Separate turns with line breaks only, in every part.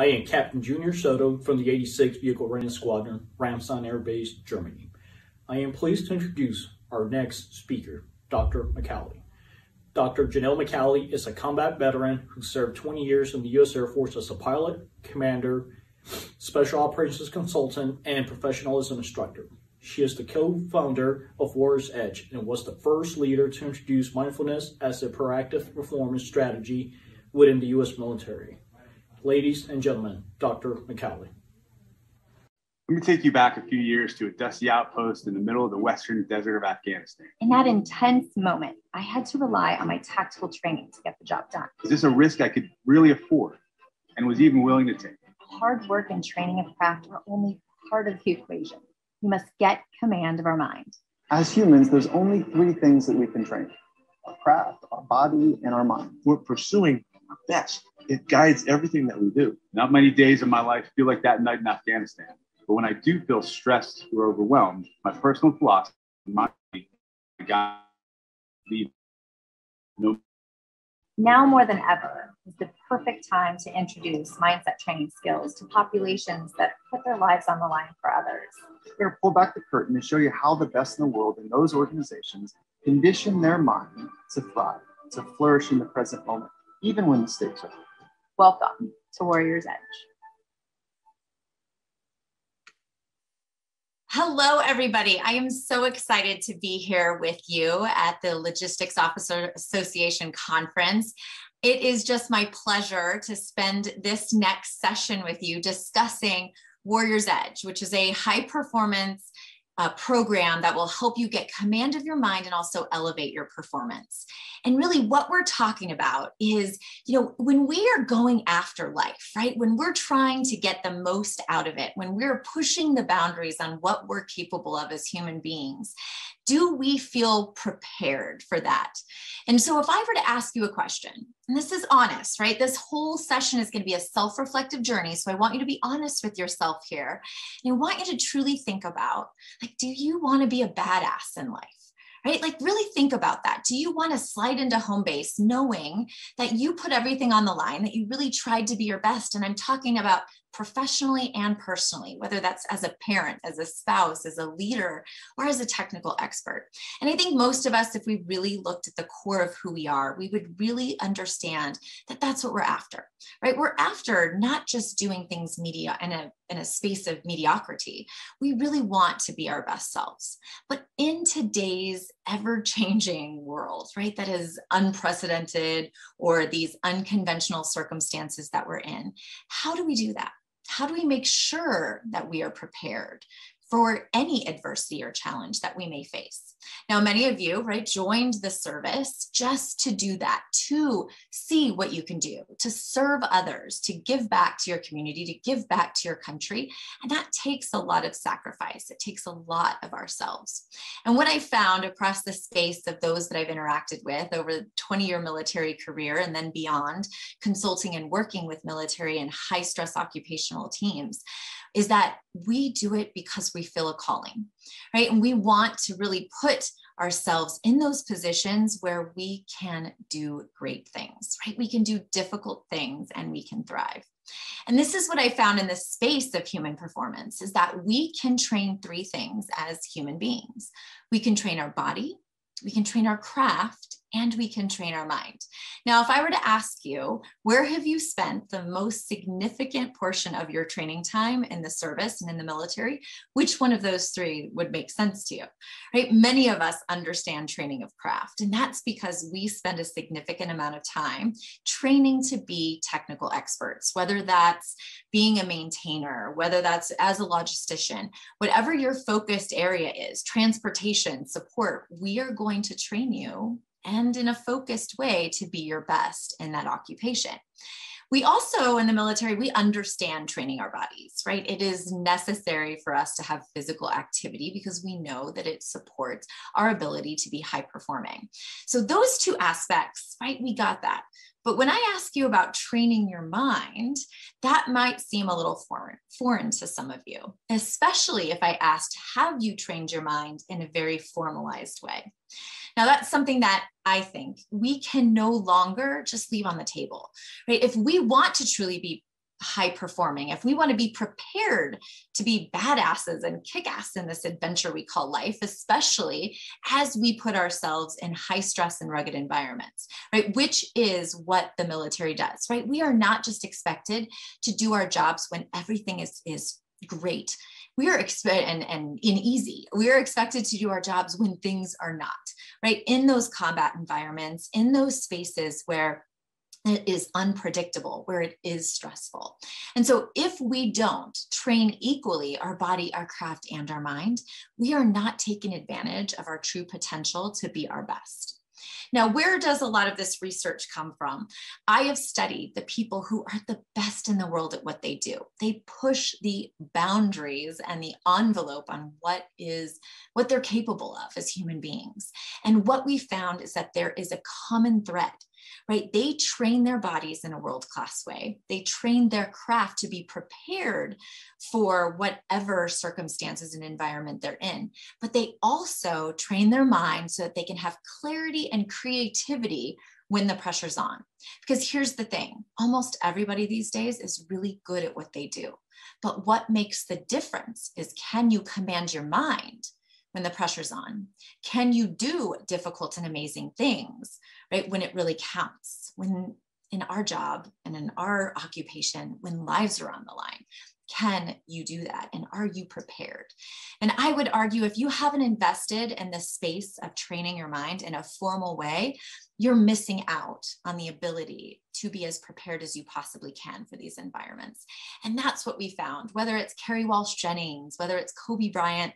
I am Captain Junior Soto from the 86th Vehicle Readiness Squadron, Ramstein Air Base, Germany. I am pleased to introduce our next speaker, Dr. McCauley. Dr. Janelle McCauley is a combat veteran who served 20 years in the U.S. Air Force as a pilot, commander, special operations consultant, and professionalism instructor. She is the co-founder of Warrior's Edge and was the first leader to introduce mindfulness as a proactive performance strategy within the U.S. military. Ladies and gentlemen, Dr. McCauley.
Let me take you back a few years to a dusty outpost in the middle of the western desert of Afghanistan.
In that intense moment, I had to rely on my tactical training to get the job done.
Is this a risk I could really afford and was even willing to take?
Hard work and training of craft are only part of the equation. We must get command of our mind.
As humans, there's only three things that we can train our craft, our body, and our mind.
We're pursuing our best. It guides everything that we do.
Not many days in my life feel like that night in Afghanistan. But when I do feel stressed or overwhelmed, my personal philosophy, my God, no.
Now more than ever is the perfect time to introduce mindset training skills to populations that put their lives on the line for others.
We're going to pull back the curtain and show you how the best in the world in those organizations condition their mind to thrive, to flourish in the present moment, even when the stakes are high.
Welcome to Warrior's Edge.
Hello, everybody. I am so excited to be here with you at the Logistics Officer Association Conference. It is just my pleasure to spend this next session with you discussing Warrior's Edge, which is a high performance uh, program that will help you get command of your mind and also elevate your performance. And really, what we're talking about is, you know, when we are going after life, right? When we're trying to get the most out of it, when we're pushing the boundaries on what we're capable of as human beings, do we feel prepared for that? And so, if I were to ask you a question, and this is honest, right? This whole session is going to be a self reflective journey. So, I want you to be honest with yourself here. And I want you to truly think about like, do you want to be a badass in life? right? Like, really think about that. Do you want to slide into home base knowing that you put everything on the line, that you really tried to be your best? And I'm talking about professionally and personally, whether that's as a parent, as a spouse, as a leader, or as a technical expert. And I think most of us, if we really looked at the core of who we are, we would really understand that that's what we're after, right? We're after not just doing things media in a, in a space of mediocrity. We really want to be our best selves. But in today's ever changing world, right, that is unprecedented or these unconventional circumstances that we're in, how do we do that? How do we make sure that we are prepared for any adversity or challenge that we may face. Now, many of you, right, joined the service just to do that, to see what you can do, to serve others, to give back to your community, to give back to your country. And that takes a lot of sacrifice. It takes a lot of ourselves. And what I found across the space of those that I've interacted with over the 20 year military career and then beyond, consulting and working with military and high stress occupational teams, is that we do it because we feel a calling, right? And we want to really put ourselves in those positions where we can do great things, right? We can do difficult things and we can thrive. And this is what I found in the space of human performance is that we can train three things as human beings. We can train our body, we can train our craft, and we can train our mind. Now, if I were to ask you, where have you spent the most significant portion of your training time in the service and in the military? Which one of those three would make sense to you? Right? Many of us understand training of craft, and that's because we spend a significant amount of time training to be technical experts, whether that's being a maintainer, whether that's as a logistician, whatever your focused area is, transportation, support, we are going to train you and in a focused way to be your best in that occupation. We also, in the military, we understand training our bodies, right? It is necessary for us to have physical activity because we know that it supports our ability to be high performing. So, those two aspects, right? We got that. But when I ask you about training your mind, that might seem a little foreign, foreign to some of you, especially if I asked, Have you trained your mind in a very formalized way? Now, that's something that I think we can no longer just leave on the table, right? If we want to truly be high performing, if we want to be prepared to be badasses and kick ass in this adventure we call life, especially as we put ourselves in high stress and rugged environments, right? Which is what the military does, right? We are not just expected to do our jobs when everything is, is great. We are expected and, and in easy. We are expected to do our jobs when things are not, right? In those combat environments, in those spaces where it is unpredictable, where it is stressful. And so, if we don't train equally our body, our craft, and our mind, we are not taking advantage of our true potential to be our best. Now, where does a lot of this research come from? I have studied the people who are the best in the world at what they do. They push the boundaries and the envelope on what is what they're capable of as human beings. And what we found is that there is a common thread right? They train their bodies in a world class way. They train their craft to be prepared for whatever circumstances and environment they're in. But they also train their mind so that they can have clarity and creativity when the pressure's on. Because here's the thing almost everybody these days is really good at what they do. But what makes the difference is can you command your mind? when the pressure's on? Can you do difficult and amazing things, right? When it really counts, when in our job and in our occupation, when lives are on the line, can you do that? And are you prepared? And I would argue if you haven't invested in the space of training your mind in a formal way, you're missing out on the ability to be as prepared as you possibly can for these environments. And that's what we found, whether it's Kerri Walsh Jennings, whether it's Kobe Bryant,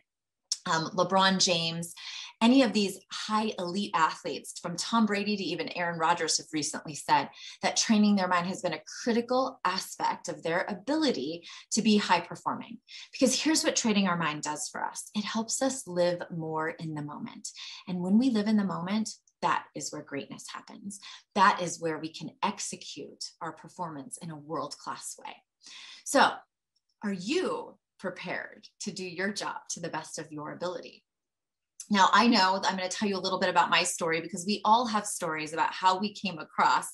um, LeBron James, any of these high elite athletes, from Tom Brady to even Aaron Rodgers, have recently said that training their mind has been a critical aspect of their ability to be high performing. Because here's what training our mind does for us it helps us live more in the moment. And when we live in the moment, that is where greatness happens. That is where we can execute our performance in a world class way. So, are you prepared to do your job to the best of your ability. Now, I know I'm going to tell you a little bit about my story because we all have stories about how we came across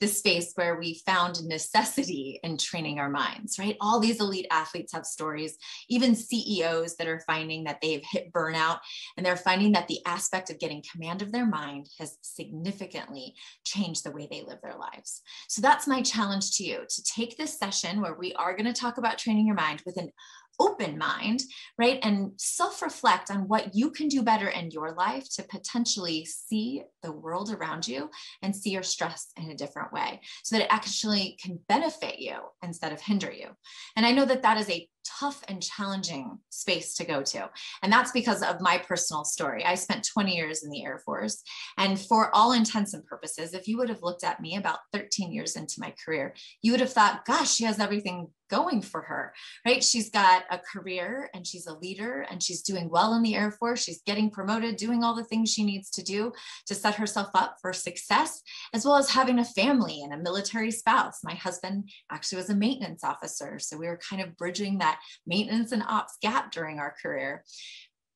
this space where we found necessity in training our minds, right? All these elite athletes have stories, even CEOs that are finding that they've hit burnout and they're finding that the aspect of getting command of their mind has significantly changed the way they live their lives. So that's my challenge to you to take this session where we are going to talk about training your mind with an open mind, right? And self reflect on what you can do better in your life to potentially see the world around you and see your stress in a different way so that it actually can benefit you instead of hinder you. And I know that that is a tough and challenging space to go to. And that's because of my personal story. I spent 20 years in the Air Force. And for all intents and purposes, if you would have looked at me about 13 years into my career, you would have thought, gosh, she has everything going for her, right? She's got a career and she's a leader and she's doing well in the Air Force. She's getting promoted, doing all the things she needs to do to set herself up for success, as well as having a family and a military spouse. My husband actually was a maintenance officer. So we were kind of bridging that maintenance and ops gap during our career.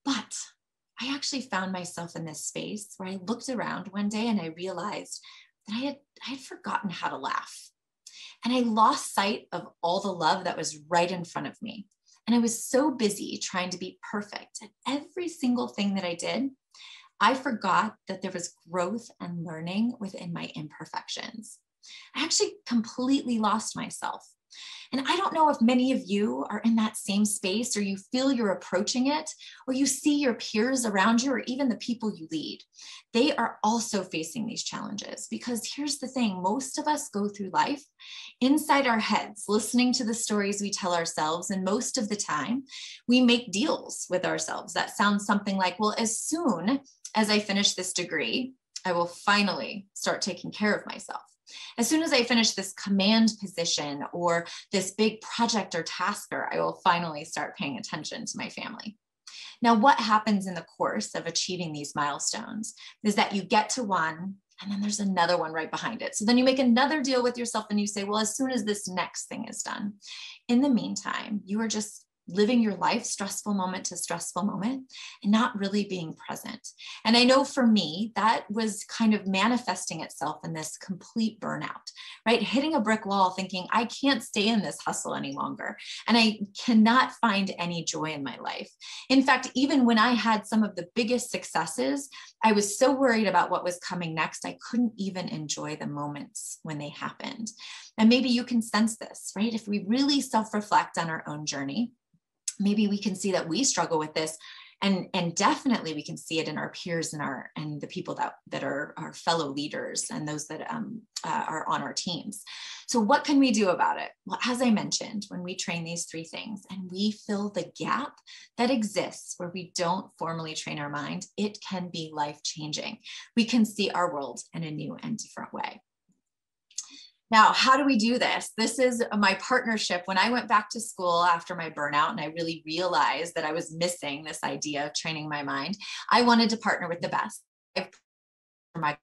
But I actually found myself in this space where I looked around one day and I realized that I had, I had forgotten how to laugh. And I lost sight of all the love that was right in front of me. And I was so busy trying to be perfect at every single thing that I did. I forgot that there was growth and learning within my imperfections. I actually completely lost myself. And I don't know if many of you are in that same space or you feel you're approaching it, or you see your peers around you, or even the people you lead. They are also facing these challenges because here's the thing most of us go through life inside our heads, listening to the stories we tell ourselves. And most of the time, we make deals with ourselves that sound something like, well, as soon as I finish this degree, I will finally start taking care of myself. As soon as I finish this command position or this big project or tasker, I will finally start paying attention to my family. Now, what happens in the course of achieving these milestones is that you get to one and then there's another one right behind it. So then you make another deal with yourself and you say, well, as soon as this next thing is done. In the meantime, you are just living your life stressful moment to stressful moment and not really being present. And I know for me, that was kind of manifesting itself in this complete burnout, right? Hitting a brick wall thinking, I can't stay in this hustle any longer. And I cannot find any joy in my life. In fact, even when I had some of the biggest successes, I was so worried about what was coming next, I couldn't even enjoy the moments when they happened. And maybe you can sense this, right? If we really self reflect on our own journey, maybe we can see that we struggle with this and and definitely we can see it in our peers and our and the people that that are our fellow leaders and those that um, uh, are on our teams. So what can we do about it? Well as i mentioned when we train these three things and we fill the gap that exists where we don't formally train our mind it can be life changing we can see our world in a new and different way now, how do we do this? This is my partnership. When I went back to school after my burnout and I really realized that I was missing this idea of training my mind, I wanted to partner with the best. For my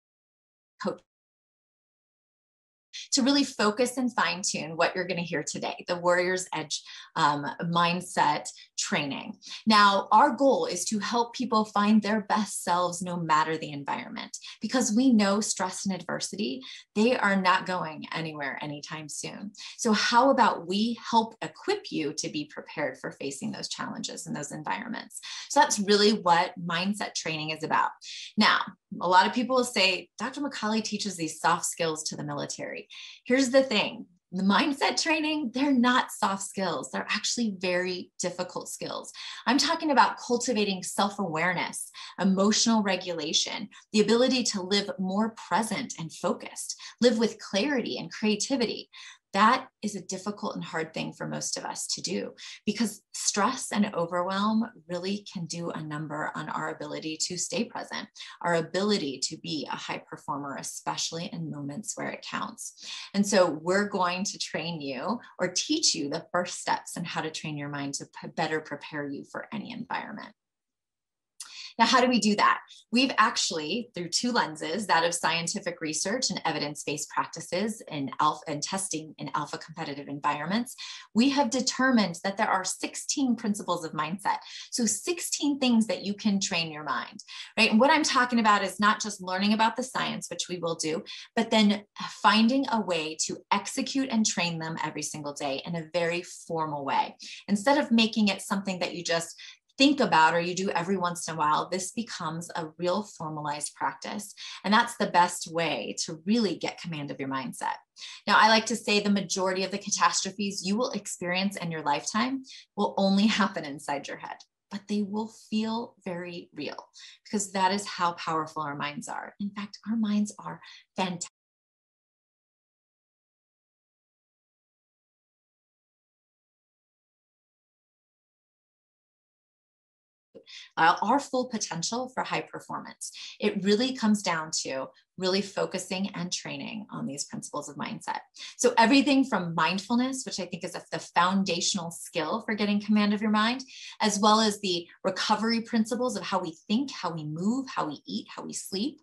to really focus and fine tune what you're going to hear today the Warrior's Edge um, mindset training. Now, our goal is to help people find their best selves no matter the environment because we know stress and adversity, they are not going anywhere anytime soon. So, how about we help equip you to be prepared for facing those challenges and those environments? So, that's really what mindset training is about. Now, a lot of people will say, Dr. McCauley teaches these soft skills to the military. Here's the thing the mindset training, they're not soft skills. They're actually very difficult skills. I'm talking about cultivating self awareness, emotional regulation, the ability to live more present and focused, live with clarity and creativity that is a difficult and hard thing for most of us to do because stress and overwhelm really can do a number on our ability to stay present, our ability to be a high performer, especially in moments where it counts. And so we're going to train you or teach you the first steps in how to train your mind to better prepare you for any environment. Now, how do we do that? We've actually, through two lenses, that of scientific research and evidence-based practices in alpha and testing in alpha competitive environments, we have determined that there are 16 principles of mindset. So 16 things that you can train your mind, right? And what I'm talking about is not just learning about the science, which we will do, but then finding a way to execute and train them every single day in a very formal way. Instead of making it something that you just think about or you do every once in a while, this becomes a real formalized practice. And that's the best way to really get command of your mindset. Now, I like to say the majority of the catastrophes you will experience in your lifetime will only happen inside your head but they will feel very real because that is how powerful our minds are. In fact, our minds are fantastic. Uh, our full potential for high performance. It really comes down to really focusing and training on these principles of mindset. So everything from mindfulness, which I think is the foundational skill for getting command of your mind, as well as the recovery principles of how we think, how we move, how we eat, how we sleep,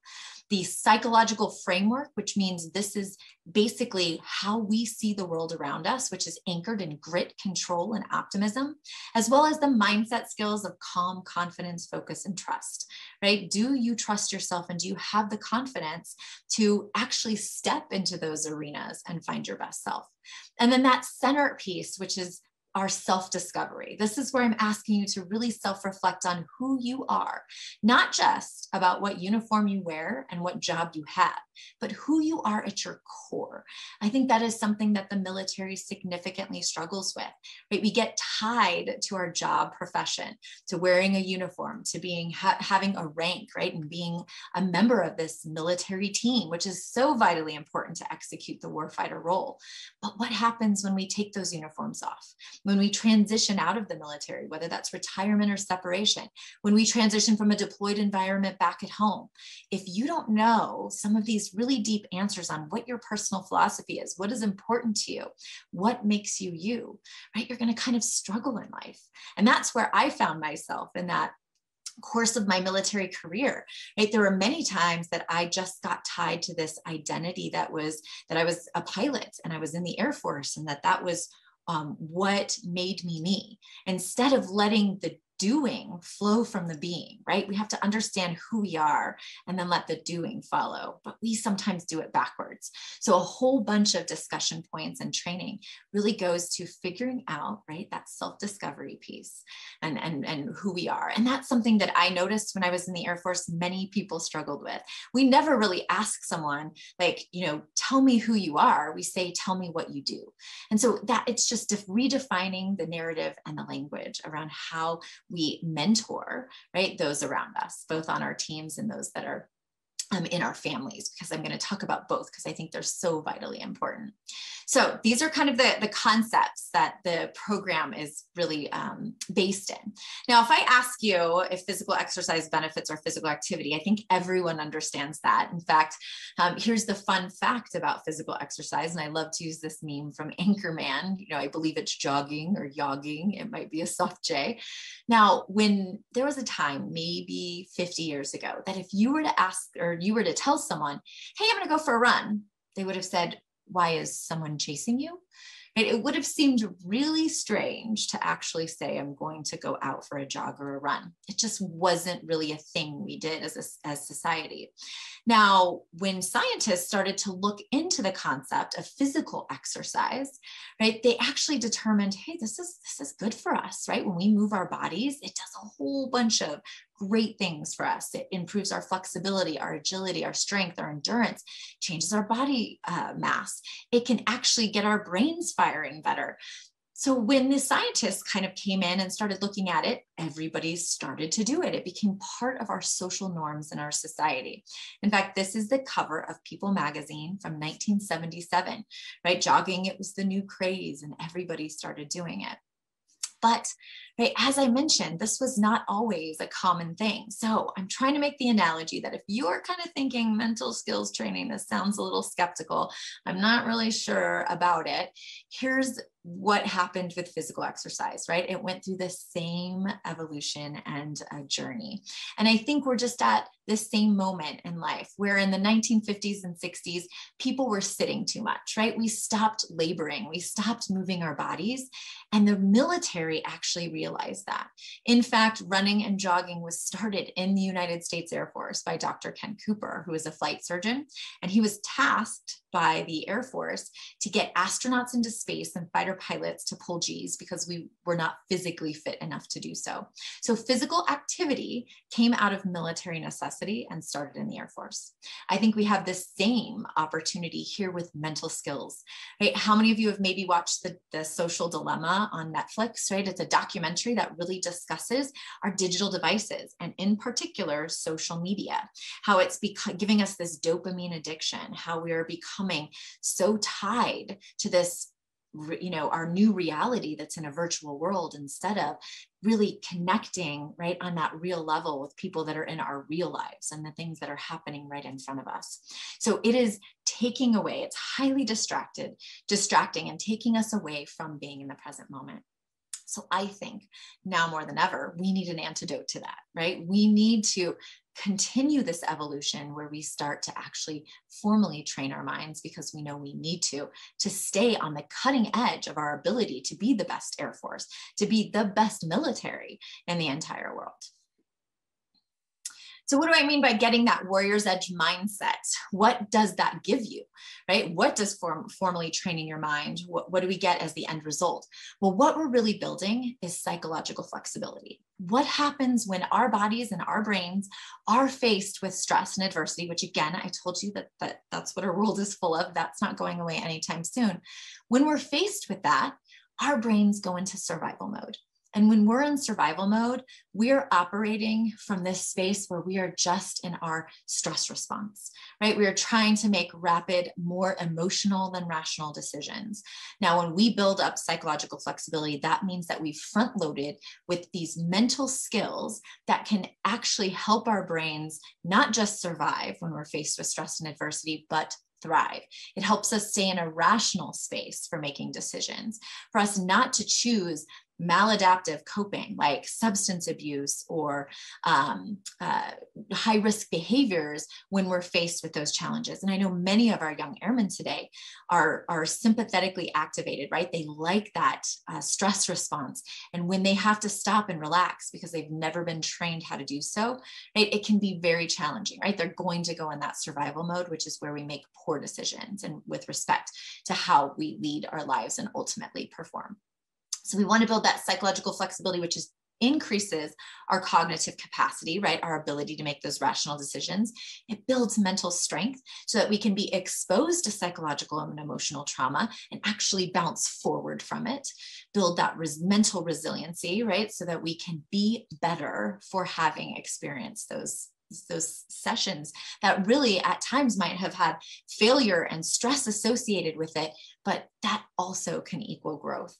the psychological framework, which means this is basically how we see the world around us, which is anchored in grit, control, and optimism, as well as the mindset skills of calm, confidence, focus, and trust, right? Do you trust yourself and do you have the confidence to actually step into those arenas and find your best self? And then that center piece, which is our self discovery. This is where I'm asking you to really self reflect on who you are, not just about what uniform you wear and what job you have, but who you are at your core. I think that is something that the military significantly struggles with, right? We get tied to our job profession, to wearing a uniform, to being ha- having a rank, right? And being a member of this military team, which is so vitally important to execute the warfighter role. But what happens when we take those uniforms off? When we transition out of the military, whether that's retirement or separation, when we transition from a deployed environment back at home, if you don't know some of these really deep answers on what your personal philosophy is, what is important to you, what makes you you, right? You're going to kind of struggle in life. And that's where I found myself in that course of my military career right there were many times that i just got tied to this identity that was that i was a pilot and i was in the air force and that that was um, what made me me. Instead of letting the doing flow from the being, right? We have to understand who we are and then let the doing follow. But we sometimes do it backwards. So a whole bunch of discussion points and training really goes to figuring out, right, that self-discovery piece and, and, and who we are. And that's something that I noticed when I was in the Air Force, many people struggled with. We never really ask someone like, you know, tell me who you are. We say, tell me what you do. And so that it's just redefining the narrative and the language around how we mentor, right, those around us, both on our teams and those that are um, in our families because I'm going to talk about both because I think they're so vitally important. So these are kind of the, the concepts that the program is really um, based in. Now, if I ask you if physical exercise benefits or physical activity, I think everyone understands that. In fact, um, here's the fun fact about physical exercise, and I love to use this meme from Anchorman. You know, I believe it's jogging or yogging. It might be a soft J. Now, when there was a time, maybe 50 years ago, that if you were to ask or you were to tell someone, hey, I'm going to go for a run, they would have said, why is someone chasing you? It would have seemed really strange to actually say, I'm going to go out for a jog or a run. It just wasn't really a thing we did as a as society. Now, when scientists started to look into the concept of physical exercise, right, they actually determined, hey, this is this is good for us, right? When we move our bodies, it does a whole bunch of great things for us. It improves our flexibility, our agility, our strength, our endurance, changes our body uh, mass. It can actually get our brains firing better. So when the scientists kind of came in and started looking at it, everybody started to do it. It became part of our social norms in our society. In fact, this is the cover of People magazine from 1977, right? Jogging, it was the new craze and everybody started doing it. But right, as I mentioned, this was not always a common thing. So I'm trying to make the analogy that if you're kind of thinking mental skills training, this sounds a little skeptical, I'm not really sure about it. Here's what happened with physical exercise, right? It went through the same evolution and a journey. And I think we're just at the same moment in life where in the 1950s and 60s, people were sitting too much, right? We stopped laboring, we stopped moving our bodies. And the military actually realized that. In fact, running and jogging was started in the United States Air Force by Dr. Ken Cooper, who was a flight surgeon. And he was tasked by the Air Force to get astronauts into space and fighter pilots to pull G's because we were not physically fit enough to do so. So physical activity came out of military necessity and started in the Air Force. I think we have the same opportunity here with mental skills, right? How many of you have maybe watched the, the Social Dilemma on Netflix, right? It's a documentary that really discusses our digital devices and in particular, social media, how it's giving us this dopamine addiction, how we are becoming becoming so tied to this you know our new reality that's in a virtual world instead of really connecting right on that real level with people that are in our real lives and the things that are happening right in front of us so it is taking away it's highly distracted distracting and taking us away from being in the present moment so I think now more than ever, we need an antidote to that, right? We need to continue this evolution where we start to actually formally train our minds because we know we need to to stay on the cutting edge of our ability to be the best air force to be the best military in the entire world so, what do I mean by getting that warrior's edge mindset? What does that give you, right? What does form, formally training your mind? What, what do we get as the end result? Well, what we're really building is psychological flexibility. What happens when our bodies and our brains are faced with stress and adversity, which again, I told you that, that that's what our world is full of. That's not going away anytime soon. When we're faced with that, our brains go into survival mode. And when we're in survival mode, we're operating from this space where we are just in our stress response, right? We are trying to make rapid, more emotional than rational decisions. Now, when we build up psychological flexibility, that means that we've front loaded with these mental skills that can actually help our brains not just survive when we're faced with stress and adversity, but thrive. It helps us stay in a rational space for making decisions, for us not to choose maladaptive coping, like substance abuse or um, uh, high risk behaviors when we're faced with those challenges. And I know many of our young airmen today are, are sympathetically activated, right? They like that uh, stress response. And when they have to stop and relax because they've never been trained how to do so, right, it can be very challenging, right? They're going to go in that survival mode, which is where we make poor decisions and with respect to how we lead our lives and ultimately perform. So we want to build that psychological flexibility, which is increases our cognitive capacity, right? Our ability to make those rational decisions. It builds mental strength so that we can be exposed to psychological and emotional trauma and actually bounce forward from it, build that res- mental resiliency, right? So that we can be better for having experienced those those sessions that really at times might have had failure and stress associated with it but that also can equal growth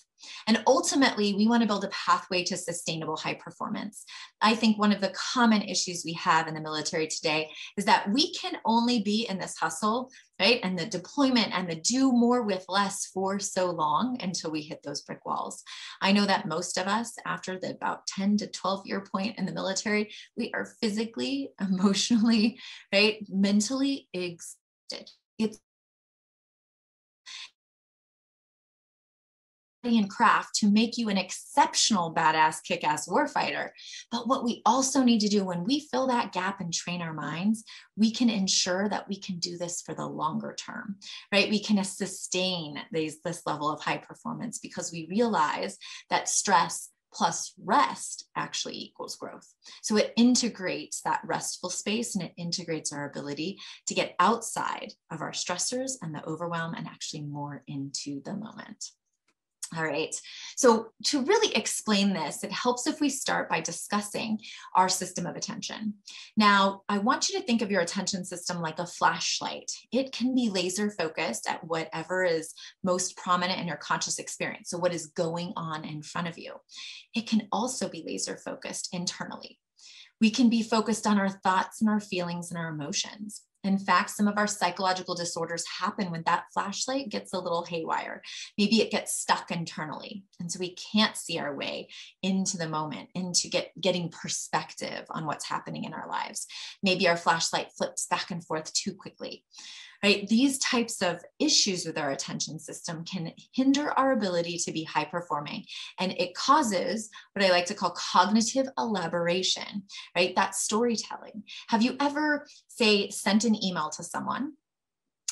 and ultimately, we want to build a pathway to sustainable high performance. I think one of the common issues we have in the military today is that we can only be in this hustle, right? And the deployment and the do more with less for so long until we hit those brick walls. I know that most of us, after the about 10 to 12 year point in the military, we are physically, emotionally, right? Mentally exhausted. It's and craft to make you an exceptional badass kick-ass warfighter but what we also need to do when we fill that gap and train our minds we can ensure that we can do this for the longer term right we can sustain these this level of high performance because we realize that stress plus rest actually equals growth. So it integrates that restful space and it integrates our ability to get outside of our stressors and the overwhelm and actually more into the moment. All right. So, to really explain this, it helps if we start by discussing our system of attention. Now, I want you to think of your attention system like a flashlight. It can be laser focused at whatever is most prominent in your conscious experience. So, what is going on in front of you? It can also be laser focused internally. We can be focused on our thoughts and our feelings and our emotions. In fact, some of our psychological disorders happen when that flashlight gets a little haywire. Maybe it gets stuck internally. And so we can't see our way into the moment, into get, getting perspective on what's happening in our lives. Maybe our flashlight flips back and forth too quickly right? These types of issues with our attention system can hinder our ability to be high performing. And it causes what I like to call cognitive elaboration, right? That's storytelling. Have you ever, say, sent an email to someone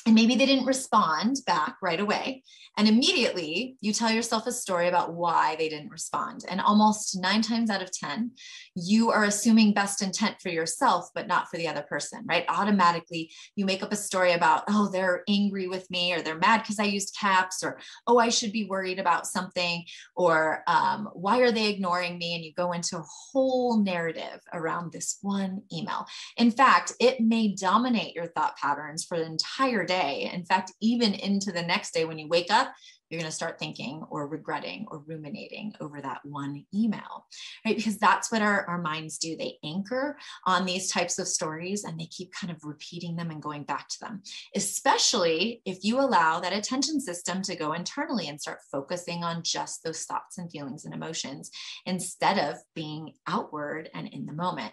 and maybe they didn't respond back right away. And immediately you tell yourself a story about why they didn't respond. And almost nine times out of 10, you are assuming best intent for yourself, but not for the other person, right? Automatically, you make up a story about, oh, they're angry with me, or they're mad because I used caps, or oh, I should be worried about something, or um, why are they ignoring me? And you go into a whole narrative around this one email. In fact, it may dominate your thought patterns for the entire day day. In fact, even into the next day when you wake up, you're going to start thinking or regretting or ruminating over that one email, right? Because that's what our, our minds do. They anchor on these types of stories and they keep kind of repeating them and going back to them, especially if you allow that attention system to go internally and start focusing on just those thoughts and feelings and emotions instead of being outward and in the moment.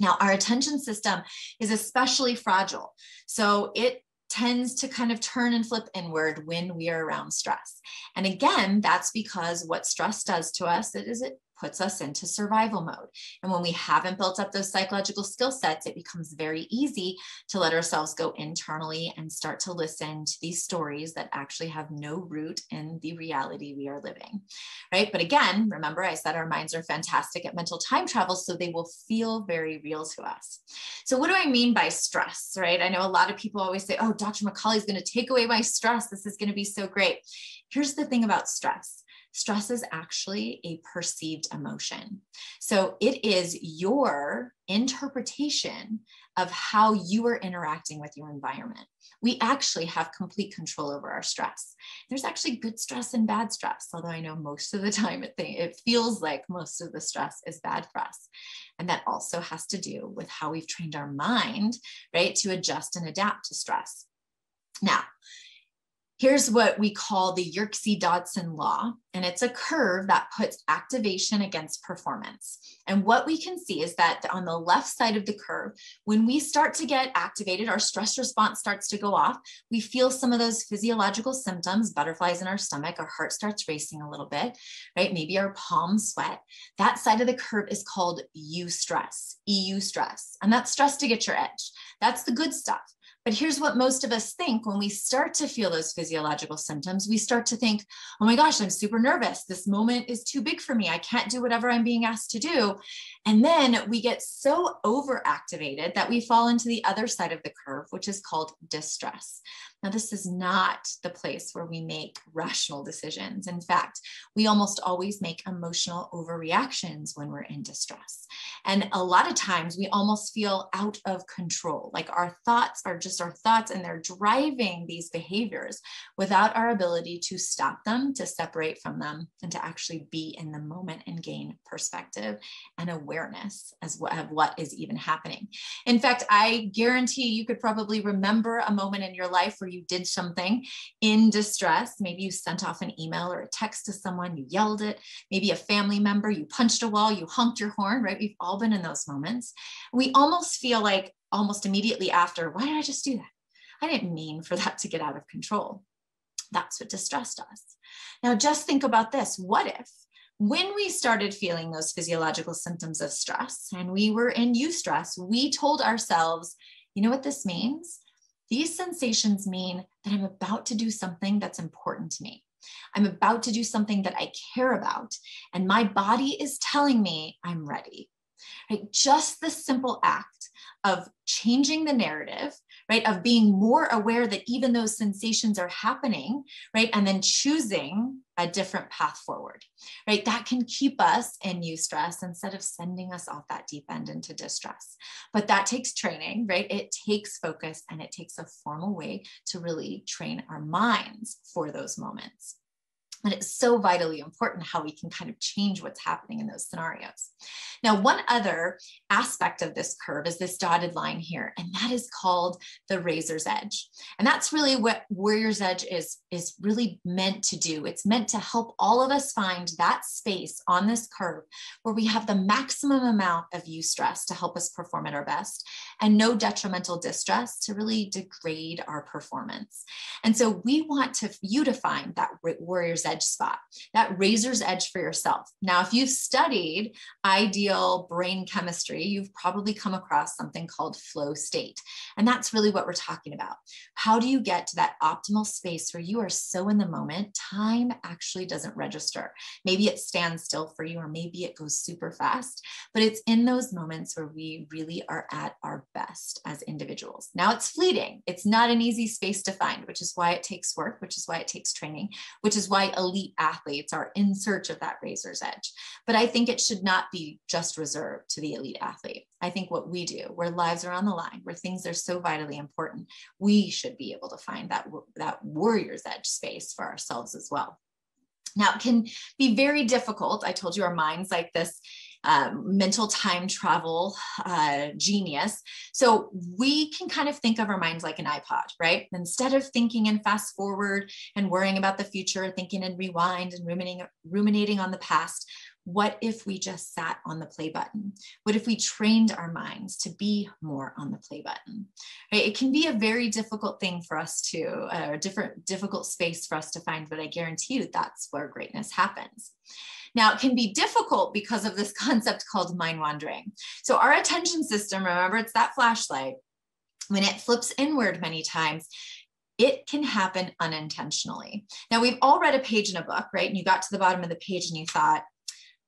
Now, our attention system is especially fragile. So it tends to kind of turn and flip inward when we are around stress. And again, that's because what stress does to us is it puts us into survival mode. And when we haven't built up those psychological skill sets, it becomes very easy to let ourselves go internally and start to listen to these stories that actually have no root in the reality we are living. Right. But again, remember, I said our minds are fantastic at mental time travel, so they will feel very real to us. So, what do I mean by stress? Right. I know a lot of people always say, oh, Dr. McCauley is going to take away my stress. This is going to be so great. Here's the thing about stress stress is actually a perceived emotion. So it is your interpretation of how you are interacting with your environment. We actually have complete control over our stress. There's actually good stress and bad stress, although I know most of the time it, it feels like most of the stress is bad for us. And that also has to do with how we've trained our mind, right, to adjust and adapt to stress. Now, Here's what we call the Yerkes Dodson law, and it's a curve that puts activation against performance. And what we can see is that on the left side of the curve, when we start to get activated, our stress response starts to go off. We feel some of those physiological symptoms, butterflies in our stomach, our heart starts racing a little bit, right? Maybe our palms sweat. That side of the curve is called eustress, EU stress, and that's stress to get your edge. That's the good stuff. But here's what most of us think when we start to feel those physiological symptoms. We start to think, oh my gosh, I'm super nervous. This moment is too big for me. I can't do whatever I'm being asked to do. And then we get so overactivated that we fall into the other side of the curve, which is called distress. Now, this is not the place where we make rational decisions. In fact, we almost always make emotional overreactions when we're in distress. And a lot of times we almost feel out of control, like our thoughts are just our thoughts and they're driving these behaviors without our ability to stop them, to separate from them, and to actually be in the moment and gain perspective and awareness as of what is even happening. In fact, I guarantee you could probably remember a moment in your life where you did something in distress. Maybe you sent off an email or a text to someone, you yelled it, maybe a family member, you punched a wall, you honked your horn, right? We've all been in those moments. We almost feel like almost immediately after, why did I just do that? I didn't mean for that to get out of control. That's what distressed us. Now, just think about this. What if when we started feeling those physiological symptoms of stress and we were in eustress, we told ourselves, you know what this means? These sensations mean that I'm about to do something that's important to me. I'm about to do something that I care about, and my body is telling me I'm ready. Right? Just the simple act of changing the narrative right? Of being more aware that even those sensations are happening right? And then choosing a different path forward right? That can keep us in eustress instead of sending us off that deep end into distress. But that takes training right? It takes focus and it takes a formal way to really train our minds for those moments and it's so vitally important how we can kind of change what's happening in those scenarios. Now, one other aspect of this curve is this dotted line here, and that is called the razor's edge. And that's really what Warrior's Edge is, is really meant to do. It's meant to help all of us find that space on this curve where we have the maximum amount of eustress to help us perform at our best and no detrimental distress to really degrade our performance. And so we want to you to find that warrior's edge spot, that razor's edge for yourself. Now, if you've studied ideal brain chemistry, you've probably come across something called flow state. And that's really what we're talking about. How do you get to that optimal space where you are so in the moment, time actually doesn't register? Maybe it stands still for you, or maybe it goes super fast, but it's in those moments where we really are at our best as individuals. Now it's fleeting. It's not an easy space to find, which is why it takes work, which is why it takes training, which is why elite athletes are in search of that razor's edge. But I think it should not be just reserved to the elite athlete. I think what we do, where lives are on the line, where things are so vitally important, we should be able to find that, that warrior's edge space for ourselves as well. Now, it can be very difficult. I told you our minds like this um, mental time travel uh, genius. So we can kind of think of our minds like an iPod, right? Instead of thinking in fast forward and worrying about the future, thinking and rewind and ruminating, ruminating on the past, what if we just sat on the play button? What if we trained our minds to be more on the play button? Right? It can be a very difficult thing for us to, uh, a different, difficult space for us to find, but I guarantee you that's where greatness happens. Now, it can be difficult because of this concept called mind wandering. So, our attention system, remember, it's that flashlight. When it flips inward many times, it can happen unintentionally. Now, we've all read a page in a book, right? And you got to the bottom of the page and you thought,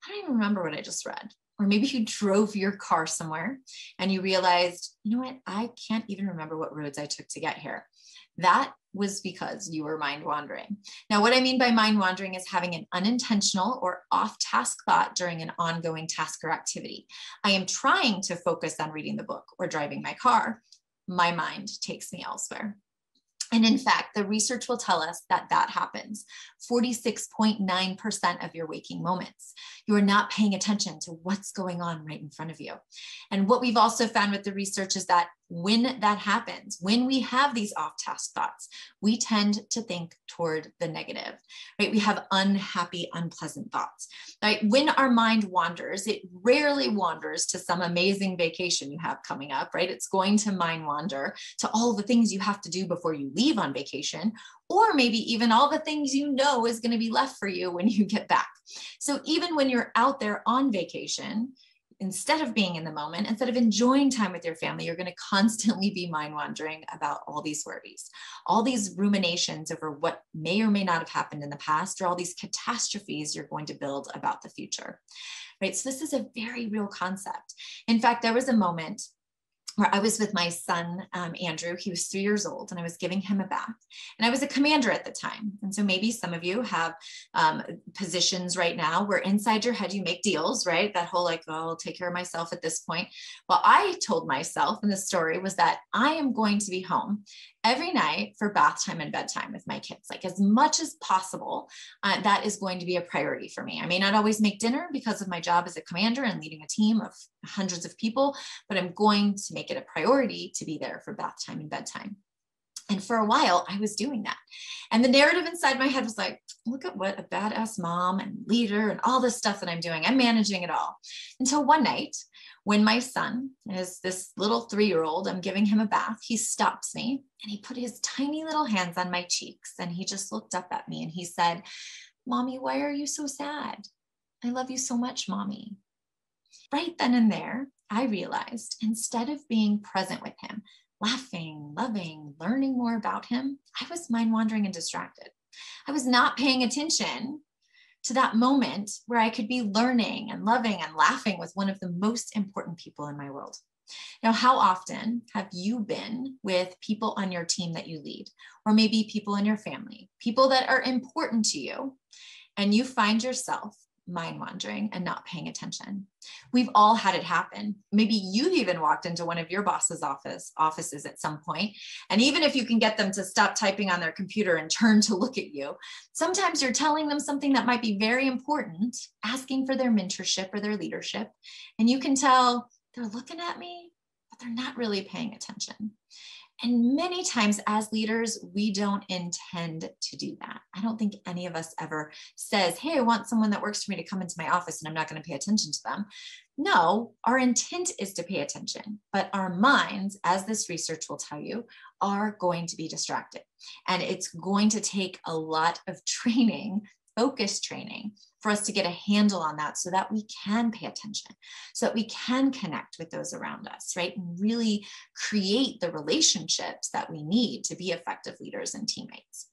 I don't even remember what I just read. Or maybe you drove your car somewhere and you realized, you know what? I can't even remember what roads I took to get here. That was because you were mind wandering. Now, what I mean by mind wandering is having an unintentional or off task thought during an ongoing task or activity. I am trying to focus on reading the book or driving my car. My mind takes me elsewhere. And in fact, the research will tell us that that happens 46.9% of your waking moments. You are not paying attention to what's going on right in front of you. And what we've also found with the research is that when that happens, when we have these off task thoughts, we tend to think toward the negative, right? We have unhappy, unpleasant thoughts, right? When our mind wanders, it rarely wanders to some amazing vacation you have coming up, right? It's going to mind wander to all the things you have to do before you leave on vacation, or maybe even all the things you know is going to be left for you when you get back. So even when you're out there on vacation, instead of being in the moment, instead of enjoying time with your family, you're going to constantly be mind wandering about all these worries, all these ruminations over what may or may not have happened in the past, or all these catastrophes you're going to build about the future. Right. So, this is a very real concept. In fact, there was a moment where I was with my son, um, Andrew. He was three years old, and I was giving him a bath. And I was a commander at the time. And so maybe some of you have um, positions right now where inside your head you make deals, right? That whole like, oh, I'll take care of myself at this point. Well, I told myself, and the story was that I am going to be home every night for bath time and bedtime with my kids, like as much as possible. Uh, that is going to be a priority for me. I may not always make dinner because of my job as a commander and leading a team of hundreds of people, but I'm going to make it a priority to be there for bath time and bedtime. And for a while, I was doing that. And the narrative inside my head was like, look at what a badass mom and leader and all this stuff that I'm doing. I'm managing it all. Until one night, when my son is this little three year old, I'm giving him a bath, he stops me and he put his tiny little hands on my cheeks and he just looked up at me and he said, Mommy, why are you so sad? I love you so much, Mommy. Right then and there, I realized instead of being present with him, laughing, loving, learning more about him, I was mind wandering and distracted. I was not paying attention to that moment where I could be learning and loving and laughing with one of the most important people in my world. Now, how often have you been with people on your team that you lead, or maybe people in your family, people that are important to you, and you find yourself mind wandering and not paying attention. We've all had it happen. Maybe you've even walked into one of your boss's office offices at some point, and even if you can get them to stop typing on their computer and turn to look at you, sometimes you're telling them something that might be very important, asking for their mentorship or their leadership, and you can tell they're looking at me, but they're not really paying attention. And many times as leaders, we don't intend to do that. I don't think any of us ever says, Hey, I want someone that works for me to come into my office and I'm not going to pay attention to them. No, our intent is to pay attention, but our minds, as this research will tell you, are going to be distracted. And it's going to take a lot of training focus training for us to get a handle on that so that we can pay attention, so that we can connect with those around us, right? And really create the relationships that we need to be effective leaders and teammates.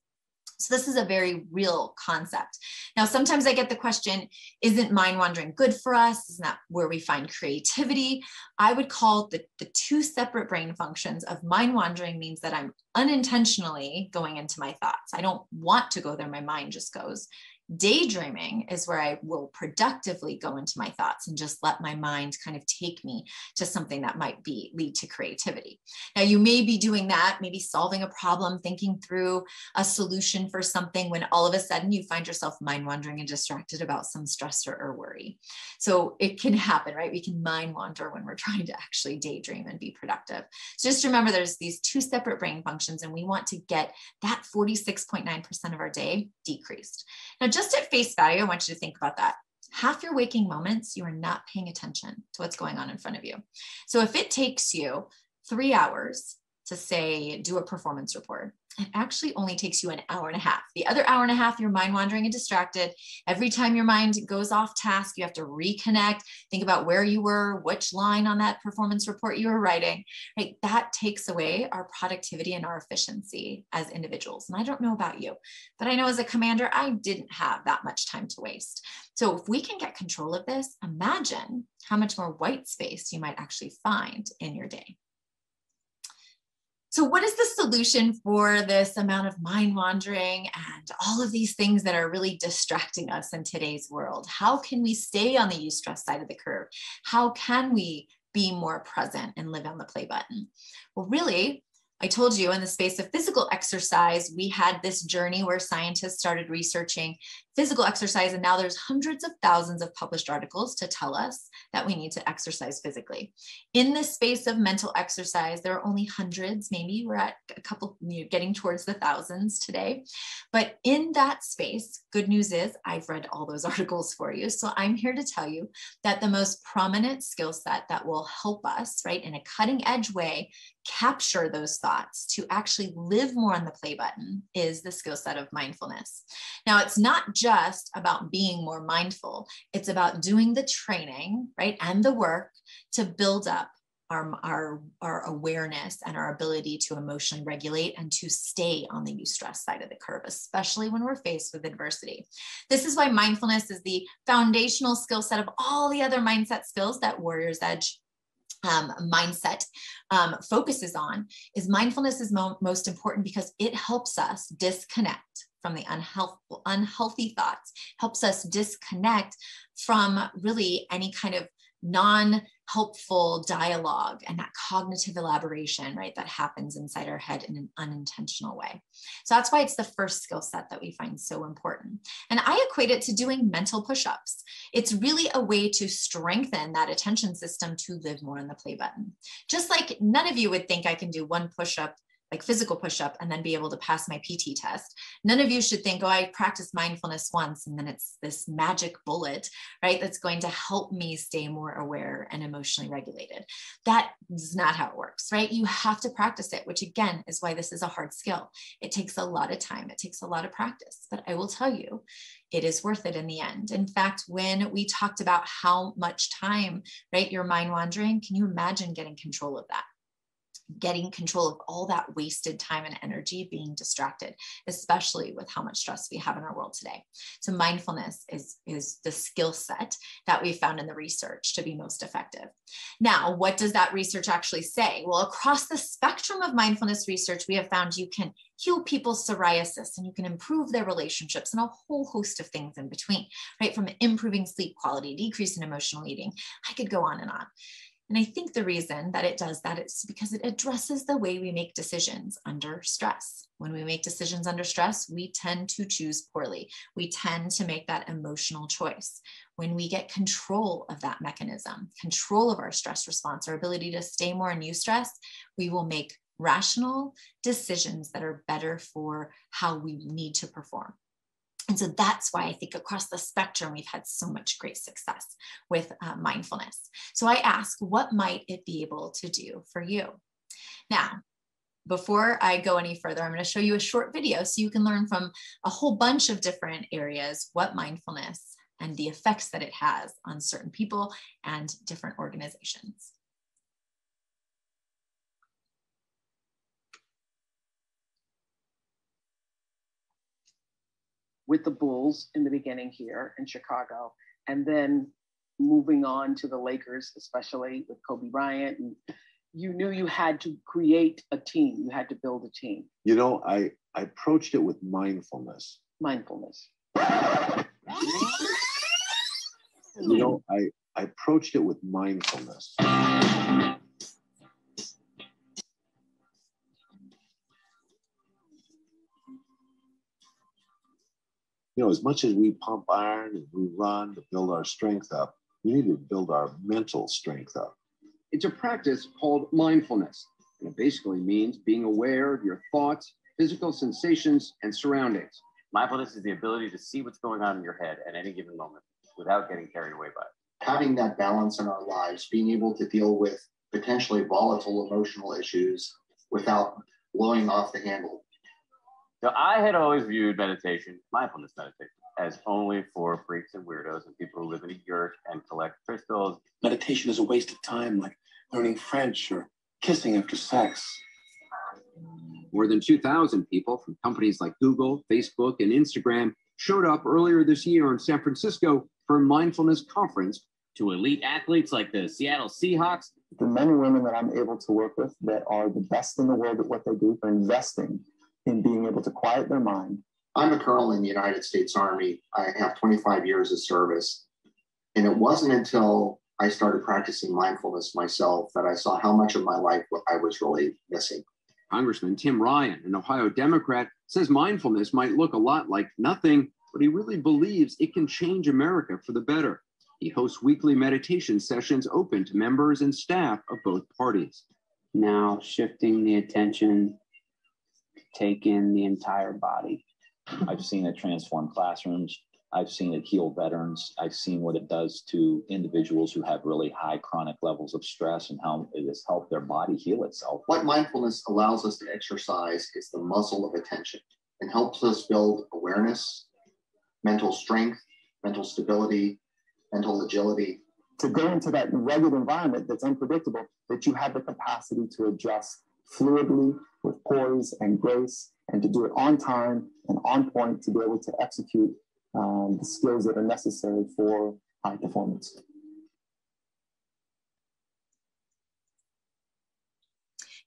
So this is a very real concept. Now, sometimes I get the question, isn't mind wandering good for us? Isn't that where we find creativity? I would call the, the two separate brain functions of mind wandering means that I'm unintentionally going into my thoughts. I don't want to go there. My mind just goes. Daydreaming is where I will productively go into my thoughts and just let my mind kind of take me to something that might be lead to creativity. Now you may be doing that, maybe solving a problem, thinking through a solution for something when all of a sudden you find yourself mind wandering and distracted about some stressor or worry. So it can happen, right? We can mind wander when we're trying to actually daydream and be productive. So just remember there's these two separate brain functions and we want to get that 46.9% of our day decreased. Now just at face value, I want you to think about that. Half your waking moments, you are not paying attention to what's going on in front of you. So if it takes you three hours to say, do a performance report, it actually only takes you an hour and a half. The other hour and a half, you're mind wandering and distracted. Every time your mind goes off task, you have to reconnect, think about where you were, which line on that performance report you were writing, right? That takes away our productivity and our efficiency as individuals. And I don't know about you, but I know as a commander, I didn't have that much time to waste. So if we can get control of this, imagine how much more white space you might actually find in your day. So, what is the solution for this amount of mind wandering and all of these things that are really distracting us in today's world? How can we stay on the eustress side of the curve? How can we be more present and live on the play button? Well, really, I told you in the space of physical exercise, we had this journey where scientists started researching physical exercise, and now there's hundreds of thousands of published articles to tell us that we need to exercise physically. In the space of mental exercise, there are only hundreds, maybe we're at a couple, you know, getting towards the thousands today. But in that space, good news is I've read all those articles for you. So I'm here to tell you that the most prominent skill set that will help us, right, in a cutting edge way, capture those thoughts to actually live more on the play button is the skill set of mindfulness. Now, it's not just about being more mindful, it's about doing the training, right, and the work to build up our, our, our awareness and our ability to emotionally regulate and to stay on the eustress side of the curve, especially when we're faced with adversity. This is why mindfulness is the foundational skill set of all the other mindset skills that Warriors Edge um, mindset um, focuses on is mindfulness is mo- most important because it helps us disconnect from the unhealthful, unhealthy thoughts, helps us disconnect from really any kind of non helpful dialogue and that cognitive elaboration, right, that happens inside our head in an unintentional way. So that's why it's the first skill set that we find so important. And I equate it to doing mental push ups. It's really a way to strengthen that attention system to live more on the play button. Just like none of you would think I can do one push up like physical push up and then be able to pass my PT test. None of you should think, oh, I practiced mindfulness once and then it's this magic bullet, right? That's going to help me stay more aware and emotionally regulated. That is not how it works, right? You have to practice it, which again is why this is a hard skill. It takes a lot of time, it takes a lot of practice. But I will tell you, it is worth it in the end. In fact, when we talked about how much time, right, your mind wandering, can you imagine getting control of that? Getting control of all that wasted time and energy being distracted, especially with how much stress we have in our world today. So mindfulness is, is the skill set that we found in the research to be most effective. Now, what does that research actually say? Well, across the spectrum of mindfulness research, we have found you can heal people's psoriasis and you can improve their relationships and a whole host of things in between, right? From improving sleep quality, decrease in emotional eating. I could go on and on. And I think the reason that it does that is because it addresses the way we make decisions under stress. When we make decisions under stress, we tend to choose poorly. We tend to make that emotional choice. When we get control of that mechanism, control of our stress response, our ability to stay more in eustress, we will make rational decisions that are better for how we need to perform. And so that's why I think across the spectrum, we've had so much great success with uh, mindfulness. So I ask, what might it be able to do for you? Now, before I go any further, I'm going to show you a short video so you can learn from a whole bunch of different areas what mindfulness and the effects that it has on certain people and different organizations.
With the Bulls in the beginning here in Chicago, and then moving on to the Lakers, especially with Kobe Bryant. And you knew you had to create a team. You had to build a team.
You know, I, I approached it with mindfulness.
Mindfulness.
You know, I, I approached it with mindfulness. You know, as much as we pump iron and we run to build our strength up, we need to build our mental strength up.
It's a practice called mindfulness. And it basically means being aware of your thoughts, physical sensations, and surroundings.
Mindfulness is the ability to see what's going on in your head at any given moment without getting carried away by it.
Having that balance in our lives, being able to deal with potentially volatile emotional issues without blowing off the handle
so I had always viewed meditation, mindfulness meditation, as only for freaks and weirdos and people who live in a yurt and collect crystals.
Meditation is a waste of time, like learning French or kissing after sex.
More than 2,000 people from companies like Google, Facebook, and Instagram showed up earlier this year in San Francisco for a mindfulness conference to elite athletes like the Seattle Seahawks.
The men and women that I'm able to work with that are the best in the world at what they do are investing in being able to quiet their mind.
I'm a colonel in the United States Army. I have 25 years of service. And it wasn't until I started practicing mindfulness myself that I saw how much of my life I was really missing.
Congressman Tim Ryan, an Ohio Democrat, says mindfulness might look a lot like nothing, but he really believes it can change America for the better. He hosts weekly meditation sessions open to members and staff of both parties.
Now shifting the attention to take in the entire body.
I've seen it transform classrooms. I've seen it heal veterans. I've seen what it does to individuals who have really high chronic levels of stress and how it has helped their body heal itself.
What mindfulness allows us to exercise is the muscle of attention and helps us build awareness, mental strength, mental stability, mental agility.
To go into that rugged environment that's unpredictable, that you have the capacity to adjust fluidly with poise and grace and to do it on time and on point to be able to execute um, the skills that are necessary for high performance.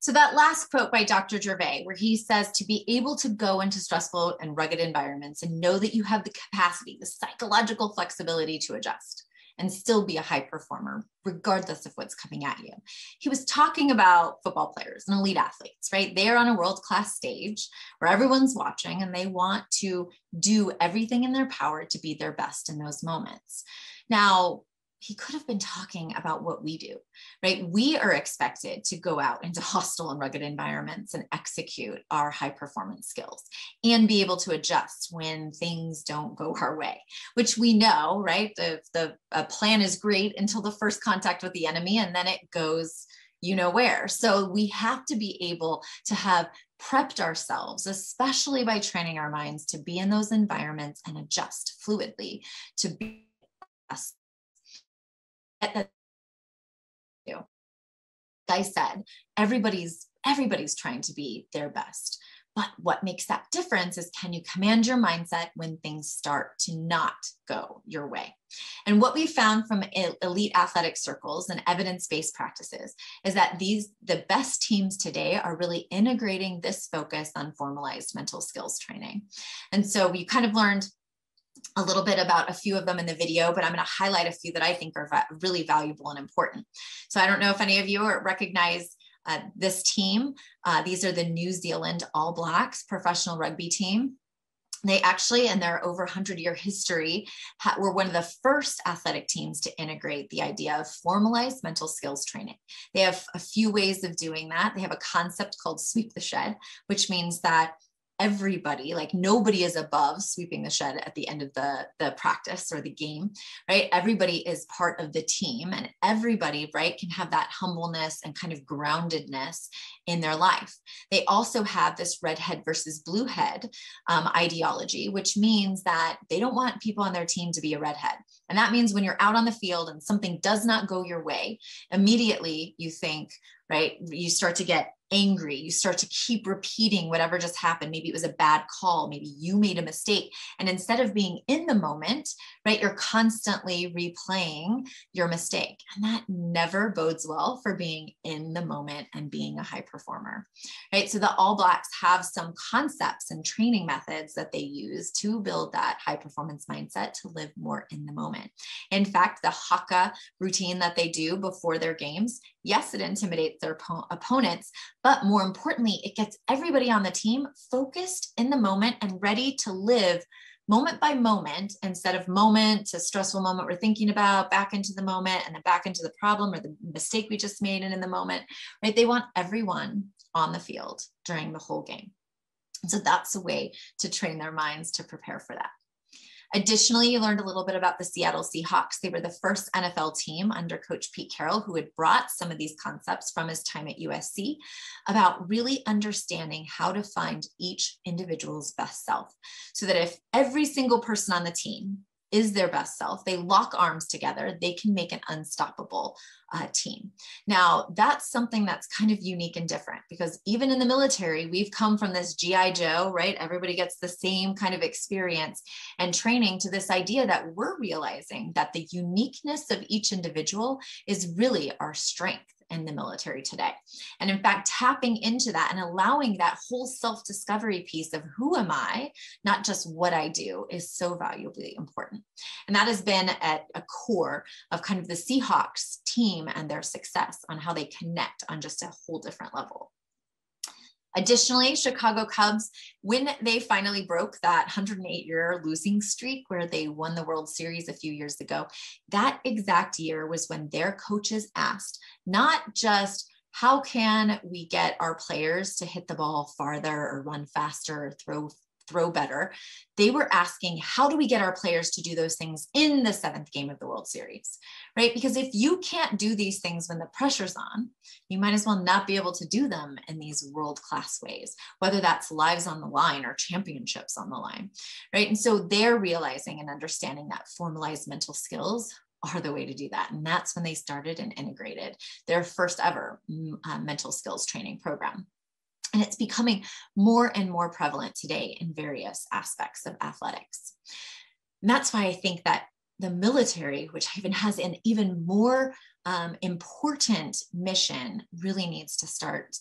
So that last quote by Dr. Gervais, where he says to be able to go into stressful and rugged environments and know that you have the capacity, the psychological flexibility to adjust and still be a high performer, regardless of what's coming at you. He was talking about football players and elite athletes, right? They are on a world class stage where everyone's watching and they want to do everything in their power to be their best in those moments. Now, he could have been talking about what we do, right? We are expected to go out into hostile and rugged environments and execute our high performance skills and be able to adjust when things don't go our way, which we know, right? The, the plan is great until the first contact with the enemy, and then it goes you know where. So we have to be able to have prepped ourselves, especially by training our minds to be in those environments and adjust fluidly to be that you. I said, everybody's everybody's trying to be their best. But what makes that difference is can you command your mindset when things start to not go your way? And what we found from elite athletic circles and evidence-based practices is that these the best teams today are really integrating this focus on formalized mental skills training. And so we kind of learned a little bit about a few of them in the video, but I'm going to highlight a few that I think are va really valuable and important. So I don't know if any of you recognize uh, this team. Uh, these are the New Zealand All Blacks professional rugby team. They actually, in their over 100 year history, were one of the first athletic teams to integrate the idea of formalized mental skills training. They have a few ways of doing that. They have a concept called sweep the shed, which means that everybody like nobody is above sweeping the shed at the end of the the practice or the game right? Everybody is part of the team and everybody right can have that humbleness and kind of groundedness in their life. They also have this redhead versus blue head um, ideology which means that they don't want people on their team to be a redhead. And that means when you're out on the field and something does not go your way immediately you think right you start to get angry. You start to keep repeating whatever just happened. Maybe it was a bad call. Maybe you made a mistake. And instead of being in the moment, right, you're constantly replaying your mistake. And that never bodes well for being in the moment and being a high performer, right? So the All Blacks have some concepts and training methods that they use to build that high performance mindset to live more in the moment. In fact, the Haka routine that they do before their games, yes, it intimidates their opponents, but more importantly, it gets everybody on the team focused in the moment and ready to live moment by moment instead of moment to stressful moment we're thinking about back into the moment and then back into the problem or the mistake we just made and in the moment right? They want everyone on the field during the whole game. So that's a way to train their minds to prepare for that Additionally, you learned a little bit about the Seattle Seahawks. They were the first NFL team under Coach Pete Carroll who had brought some of these concepts from his time at USC about really understanding how to find each individual's best self. So that if every single person on the team is their best self, they lock arms together, they can make an unstoppable uh, team. Now, that's something that's kind of unique and different because even in the military, we've come from this GI Joe, right? Everybody gets the same kind of experience and training to this idea that we're realizing that the uniqueness of each individual is really our strength in the military today. And in fact, tapping into that and allowing that whole self discovery piece of who am I, not just what I do, is so valuably important. And that has been at a core of kind of the Seahawks team and their success on how they connect on just a whole different level. Additionally, Chicago Cubs, when they finally broke that 108 year losing streak where they won the World Series a few years ago, that exact year was when their coaches asked not just how can we get our players to hit the ball farther or run faster or throw throw better. They were asking, how do we get our players to do those things in the seventh game of the World Series? Right? Because if you can't do these things when the pressure's on, you might as well not be able to do them in these world class ways, whether that's lives on the line or championships on the line. Right? And so they're realizing and understanding that formalized mental skills are the way to do that. And that's when they started and integrated their first ever mm, uh, mental skills training program. And it's becoming more and more prevalent today in various aspects of athletics. And that's why I think that the military, which even has an even more um, important mission, really needs to start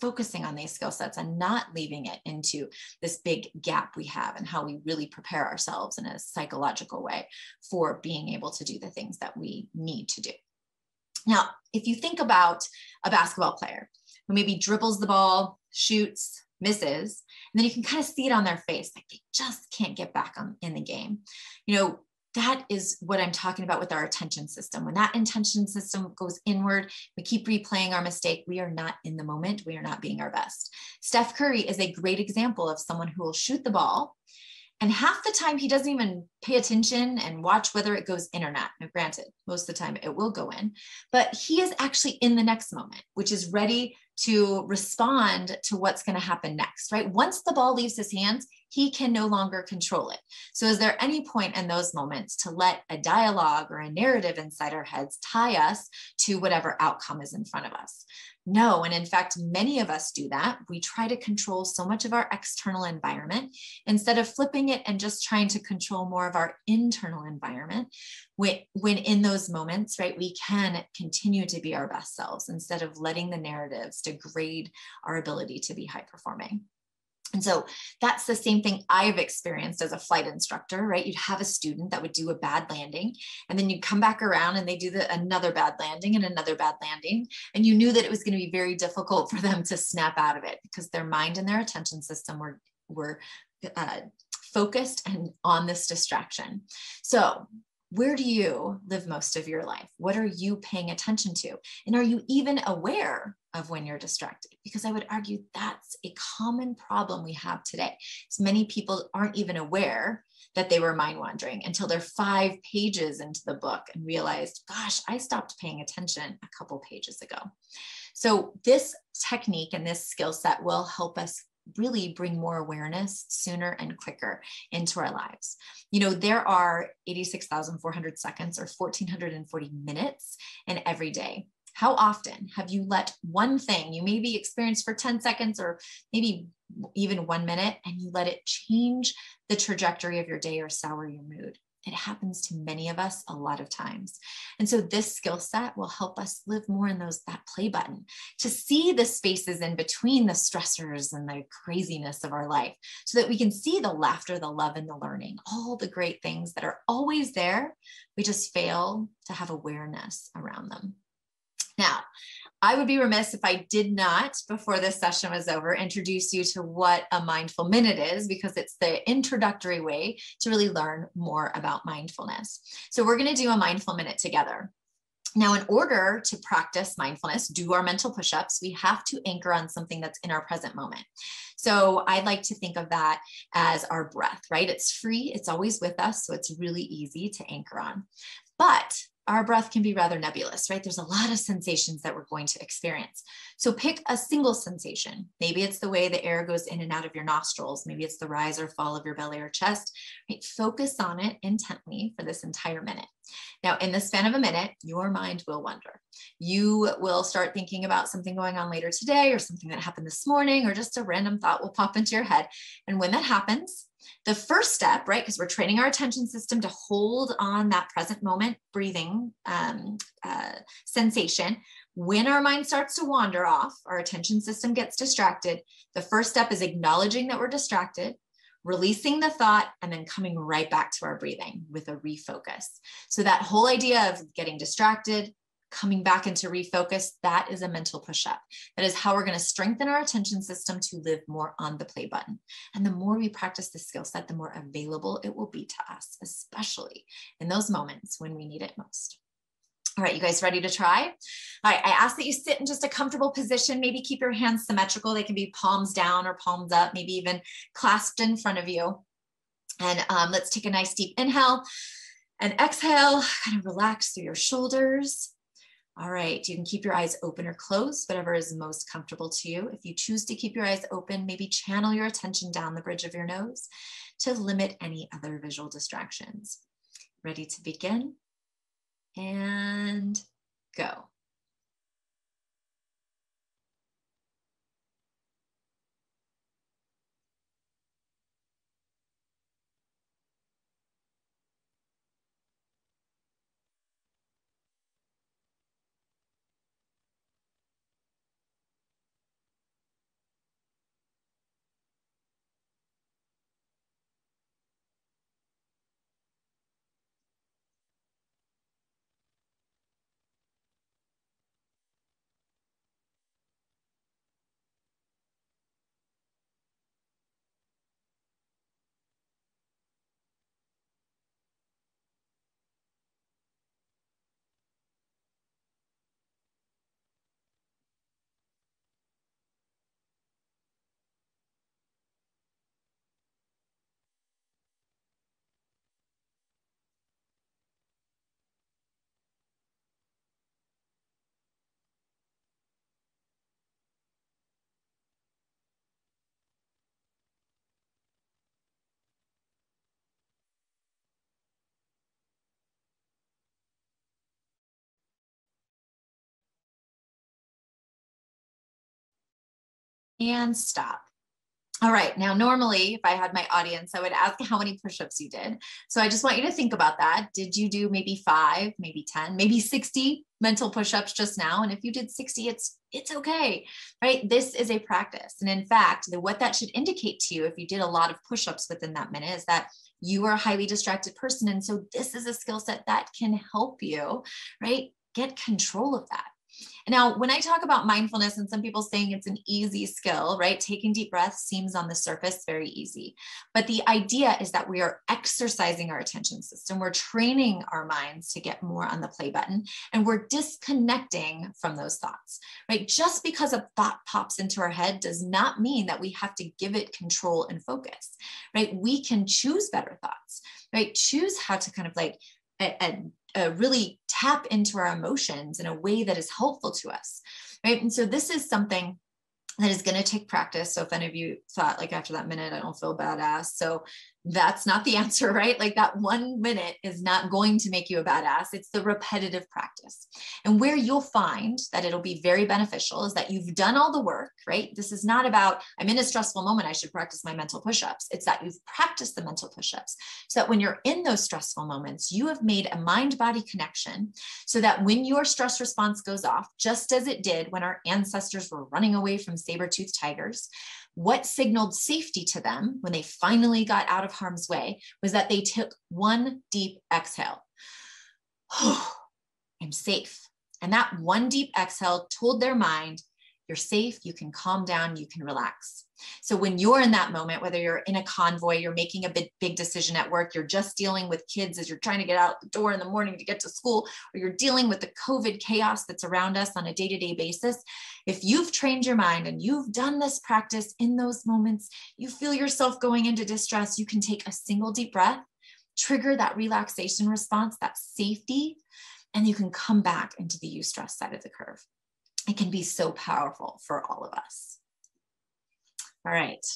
focusing on these skill sets and not leaving it into this big gap we have and how we really prepare ourselves in a psychological way for being able to do the things that we need to do. Now, if you think about a basketball player who maybe dribbles the ball, shoots, misses, and then you can kind of see it on their face, like they just can't get back on in the game. You know, that is what I'm talking about with our attention system. When that attention system goes inward, we keep replaying our mistake. We are not in the moment. We are not being our best. Steph Curry is a great example of someone who will shoot the ball and half the time, he doesn't even pay attention and watch whether it goes in or not. Now, granted, most of the time it will go in, but he is actually in the next moment, which is ready to respond to what's going to happen next, right? Once the ball leaves his hands, he can no longer control it. So, is there any point in those moments to let a dialogue or a narrative inside our heads tie us to whatever outcome is in front of us? No. And in fact, many of us do that. We try to control so much of our external environment instead of flipping it and just trying to control more of our internal environment. When, in those moments, right, we can continue to be our best selves instead of letting the narratives degrade our ability to be high performing. And so that's the same thing I've experienced as a flight instructor, right? You'd have a student that would do a bad landing, and then you'd come back around and they do the, another bad landing and another bad landing. And you knew that it was going to be very difficult for them to snap out of it because their mind and their attention system were, were uh, focused and on this distraction. So where do you live most of your life? What are you paying attention to? And are you even aware of when you're distracted? Because I would argue that's a common problem we have today. So many people aren't even aware that they were mind wandering until they're five pages into the book and realized, gosh, I stopped paying attention a couple pages ago. So this technique and this skill set will help us really bring more awareness sooner and quicker into our lives. You know, there are 86,400 seconds or 1,440 minutes in every day. How often have you let one thing you maybe experienced for 10 seconds or maybe even one minute and you let it change the trajectory of your day or sour your mood? It happens to many of us a lot of times. And so this skill set will help us live more in those that play button to see the spaces in between the stressors and the craziness of our life so that we can see the laughter, the love and the learning, all the great things that are always there. We just fail to have awareness around them. Now, I would be remiss if I did not, before this session was over, introduce you to what a mindful minute is, because it's the introductory way to really learn more about mindfulness. So, we're going to do a mindful minute together. Now, in order to practice mindfulness, do our mental push ups, we have to anchor on something that's in our present moment. So, I'd like to think of that as our breath, right? It's free, it's always with us. So, it's really easy to anchor on. But our breath can be rather nebulous, right? There's a lot of sensations that we're going to experience. So pick a single sensation. Maybe it's the way the air goes in and out of your nostrils. Maybe it's the rise or fall of your belly or chest. Right? Focus on it intently for this entire minute. Now, in the span of a minute, your mind will wander. You will start thinking about something going on later today or something that happened this morning, or just a random thought will pop into your head. And when that happens, the first step, right, because we're training our attention system to hold on that present moment breathing um, uh, sensation. When our mind starts to wander off, our attention system gets distracted. The first step is acknowledging that we're distracted, releasing the thought, and then coming right back to our breathing with a refocus. So, that whole idea of getting distracted, coming back into refocus, that is a mental push up. That is how we're going to strengthen our attention system to live more on the play button. And the more we practice the skill set, the more available it will be to us, especially in those moments when we need it most. All right, you guys ready to try? All right, I ask that you sit in just a comfortable position. Maybe keep your hands symmetrical. They can be palms down or palms up, maybe even clasped in front of you. And um, let's take a nice deep inhale and exhale, kind of relax through your shoulders. All right, you can keep your eyes open or closed, whatever is most comfortable to you. If you choose to keep your eyes open, maybe channel your attention down the bridge of your nose to limit any other visual distractions. Ready to begin? And go. And stop. All right, now normally if I had my audience, I would ask how many push-ups you did. So I just want you to think about that. Did you do maybe five, maybe 10, maybe 60 mental push-ups just now? And if you did 60, it's it's okay, right? This is a practice. And in fact, the, what that should indicate to you if you did a lot of push-ups within that minute is that you are a highly distracted person. And so this is a skill set that can help you, right? Get control of that. Now, when I talk about mindfulness, and some people saying it's an easy skill, right? Taking deep breaths seems on the surface very easy. But the idea is that we are exercising our attention system. We're training our minds to get more on the play button, and we're disconnecting from those thoughts, right? Just because a thought pops into our head does not mean that we have to give it control and focus, right? We can choose better thoughts, right? Choose how to kind of like and uh, really tap into our emotions in a way that is helpful to us right? And so this is something that is going to take practice. So if any of you thought like after that minute i don't feel badass. So that's not the answer, right? Like that one minute is not going to make you a badass. It's the repetitive practice. And where you'll find that it'll be very beneficial is that you've done all the work, right? This is not about, I'm in a stressful moment, I should practice my mental push ups. It's that you've practiced the mental push ups so that when you're in those stressful moments, you have made a mind body connection so that when your stress response goes off, just as it did when our ancestors were running away from saber toothed tigers, what signaled safety to them when they finally got out of harm's way was that they took one deep exhale. I'm safe. And that one deep exhale told their mind, you're safe, you can calm down, you can relax. So when you're in that moment, whether you're in a convoy, you're making a big, big decision at work, you're just dealing with kids as you're trying to get out the door in the morning to get to school, or you're dealing with the COVID chaos that's around us on a day to day basis, if you've trained your mind and you've done this practice in those moments, you feel yourself going into distress, you can take a single deep breath, trigger that relaxation response, that safety, and you can come back into the eustress side of the curve it can be so powerful for all of us. All right.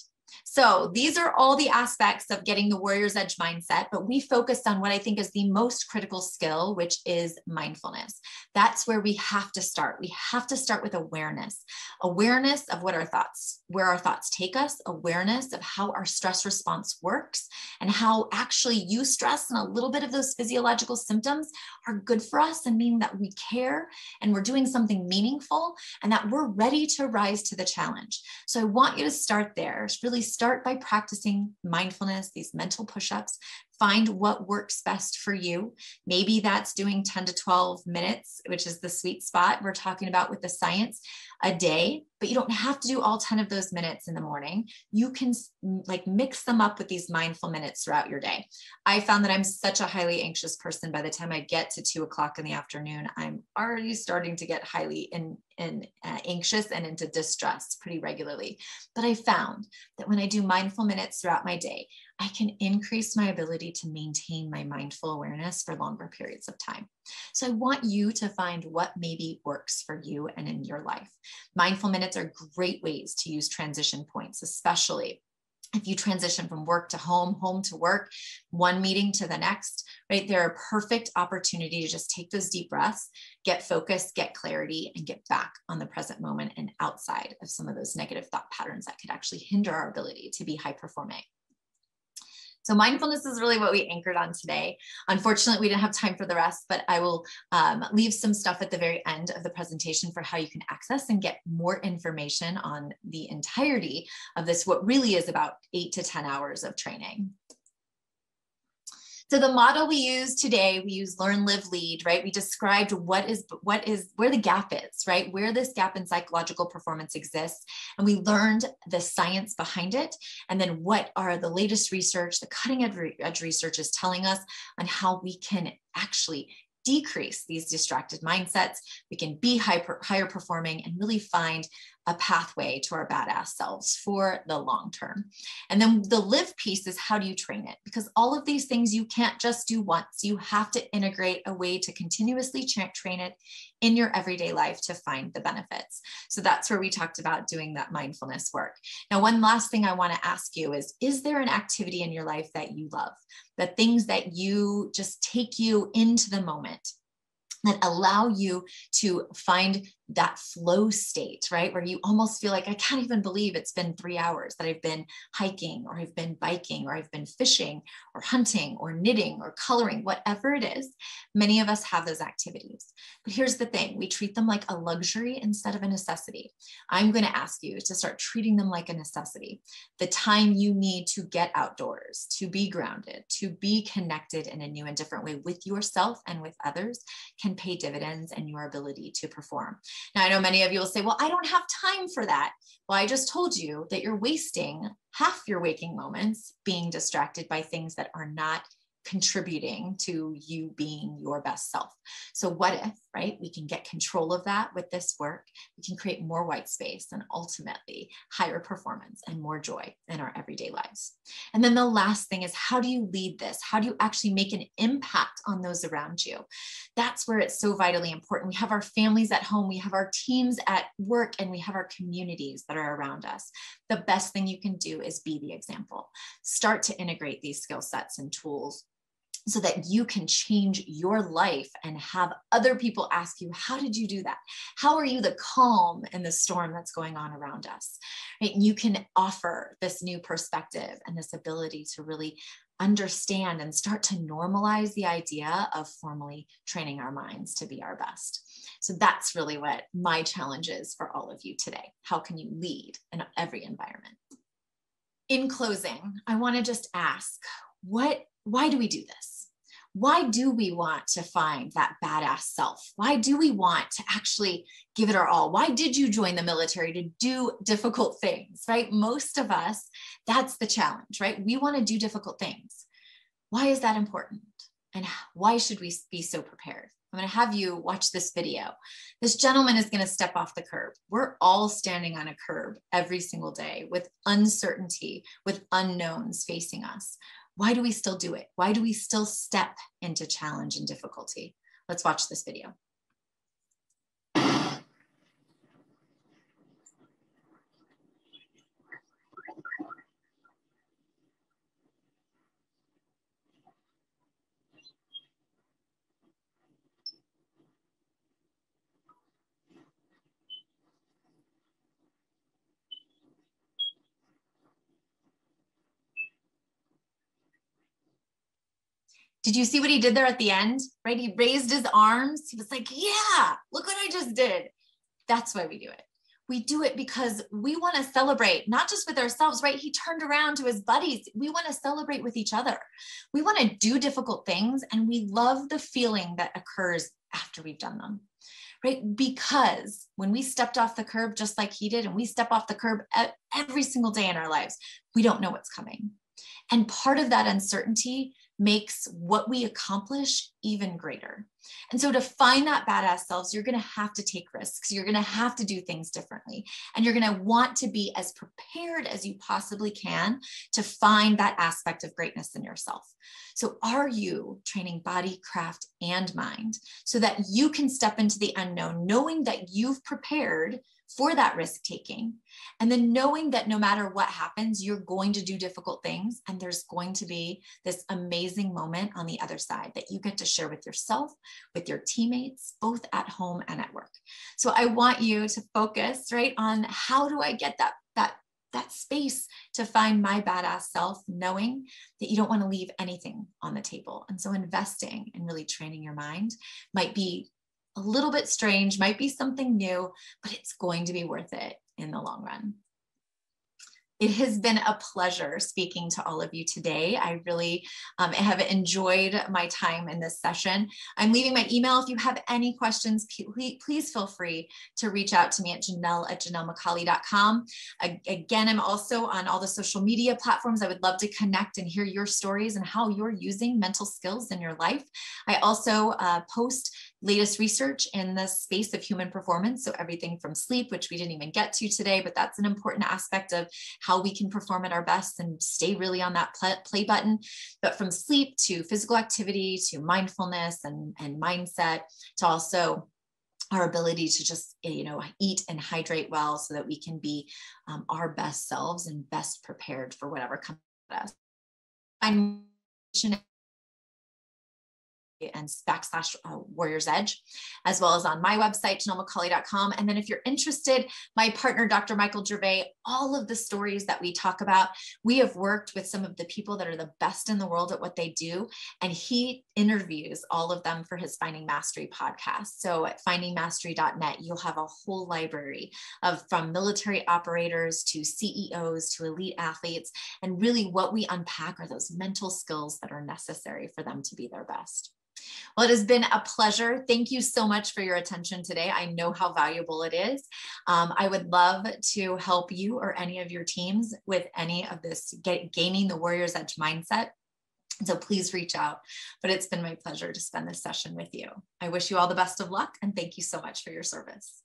So these are all the aspects of getting the warrior's edge mindset, but we focused on what I think is the most critical skill, which is mindfulness. That's where we have to start. We have to start with awareness, awareness of what our thoughts, where our thoughts take us, awareness of how our stress response works and how actually eustress and a little bit of those physiological symptoms are good for us and mean that we care and we're doing something meaningful and that we're ready to rise to the challenge. So I want you to start there. It's Really start by practicing mindfulness, these mental push ups. Find what works best for you. Maybe that's doing 10 to 12 minutes, which is the sweet spot we're talking about with the science a day, but you don't have to do all 10 of those minutes in the morning. You can like mix them up with these mindful minutes throughout your day. I found that I'm such a highly anxious person. By the time I get to two o'clock in the afternoon, I'm already starting to get highly in, in uh, anxious and into distress pretty regularly. But I found that when I do mindful minutes throughout my day, I can increase my ability to maintain my mindful awareness for longer periods of time. So I want you to find what maybe works for you and in your life. Mindful minutes are great ways to use transition points, especially if you transition from work to home, home to work, one meeting to the next, right? They're a perfect opportunity to just take those deep breaths, get focused, get clarity, and get back on the present moment and outside of some of those negative thought patterns that could actually hinder our ability to be high performing. So mindfulness is really what we anchored on today. Unfortunately, we didn't have time for the rest, but I will um, leave some stuff at the very end of the presentation for how you can access and get more information on the entirety of this, what really is about eight to 10 hours of training. So the model we use today, we use learn, live, lead, right? We described what is what is where the gap is, right? Where this gap in psychological performance exists. And we learned the science behind it. And then what are the latest research, the cutting edge research is telling us on how we can actually decrease these distracted mindsets. We can be hyper, higher performing and really find a pathway to our badass selves for the long term. And then the live piece is how do you train it? Because all of these things you can't just do once. You have to integrate a way to continuously train it in your everyday life to find the benefits. So that's where we talked about doing that mindfulness work. Now, one last thing I want to ask you is Is there an activity in your life that you love? The things that you just take you into the moment? that allow you to find that flow state, right? Where you almost feel like, I can't even believe it's been three hours that I've been hiking or I've been biking or I've been fishing or hunting or knitting or coloring, whatever it is. Many of us have those activities. But here's the thing we treat them like a luxury instead of a necessity. I'm going to ask you to start treating them like a necessity. The time you need to get outdoors, to be grounded, to be connected in a new and different way with yourself and with others can pay dividends and your ability to perform. Now, I know many of you will say, well, I don't have time for that. Well, I just told you that you're wasting half your waking moments being distracted by things that are not contributing to you being your best self. So, what if, right, we can get control of that with this work? We can create more white space and ultimately higher performance and more joy in our everyday lives. And then the last thing is how do you lead this? How do you actually make an impact on those around you? That's where it's so vitally important. We have our families at home, we have our teams at work, and we have our communities that are around us. The best thing you can do is be the example. Start to integrate these skill sets and tools so that you can change your life and have other people ask you, How did you do that? How are you the calm in the storm that's going on around us? Right? You can offer this new perspective and this ability to really understand and start to normalize the idea of formally training our minds to be our best. So that's really what my challenge is for all of you today. How can you lead in every environment? In closing, I want to just ask what why do we do this? Why do we want to find that badass self? Why do we want to actually give it our all? Why did you join the military to do difficult things, right? Most of us, that's the challenge, right? We want to do difficult things. Why is that important? And why should we be so prepared? I'm going to have you watch this video. This gentleman is going to step off the curb. We're all standing on a curb every single day with uncertainty, with unknowns facing us. Why do we still do it? Why do we still step into challenge and difficulty? Let's watch this video. Did you see what he did there at the end? Right? He raised his arms. He was like, Yeah, look what I just did. That's why we do it. We do it because we want to celebrate, not just with ourselves, right? He turned around to his buddies. We want to celebrate with each other. We want to do difficult things and we love the feeling that occurs after we've done them right? Because when we stepped off the curb, just like he did, and we step off the curb every single day in our lives, we don't know what's coming. And part of that uncertainty makes what we accomplish even greater. And so to find that badass selves, you're going to have to take risks. You're going to have to do things differently. And you're going to want to be as prepared as you possibly can to find that aspect of greatness in yourself. So are you training body, craft, and mind so that you can step into the unknown, knowing that you've prepared for that risk taking. And then knowing that no matter what happens, you're going to do difficult things and there's going to be this amazing moment on the other side that you get to share with yourself, with your teammates, both at home and at work. So I want you to focus right on how do I get that that that space to find my badass self, knowing that you don't want to leave anything on the table. And so investing in really training your mind might be a little bit strange, might be something new, but it's going to be worth it in the long run. It has been a pleasure speaking to all of you today. I really um, have enjoyed my time in this session. I'm leaving my email. If you have any questions, please feel free to reach out to me at Janelle at JanelleMcCauley.com. Again, I'm also on all the social media platforms. I would love to connect and hear your stories and how you're using mental skills in your life. I also uh, post latest research in the space of human performance. So everything from sleep, which we didn't even get to today, but that's an important aspect of how we can perform at our best and stay really on that play button. But from sleep to physical activity to mindfulness and, and mindset to also our ability to just you know eat and hydrate well so that we can be um, our best selves and best prepared for whatever comes at us. I'm and backslash uh, Warriors Edge, as well as on my website, JanelleMcCauley.com. And then if you're interested, my partner, Dr. Michael Gervais, all of the stories that we talk about, we have worked with some of the people that are the best in the world at what they do. And he interviews all of them for his Finding Mastery podcast. So at findingmastery.net, you'll have a whole library of from military operators to CEOs to elite athletes. And really what we unpack are those mental skills that are necessary for them to be their best. Well, it has been a pleasure. Thank you so much for your attention today. I know how valuable it is. Um, I would love to help you or any of your teams with any of this get, gaining the Warrior's Edge mindset. So please reach out. But it's been my pleasure to spend this session with you. I wish you all the best of luck and thank you so much for your service.